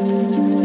Música